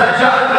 saja.